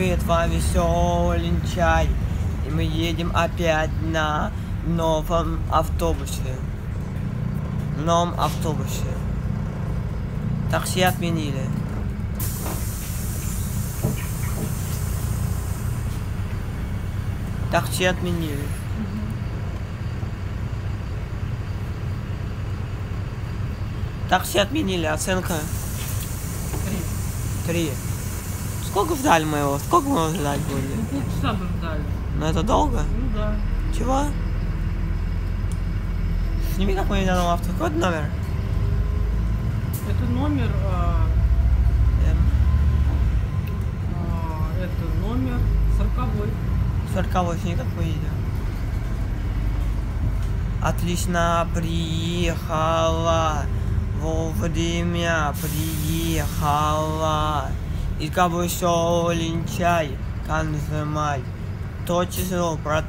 битва веселый чай. И мы едем опять на новом автобусе. Новом автобусе. Такси отменили. Такси отменили. Такси отменили, оценка Три. три. Сколько ждали мы его? Сколько мы его ждать Ну, будем? полчаса бы ждали. Ну это долго? Ну да. Чего? Сними как мы идем на авто. Какой это номер? Это номер, а, Эм, а, это номер сороковой. 48, как мы едем. Отлично приехала. Вовремя приехала. И как бы все линчай, конзумай. То число, брат.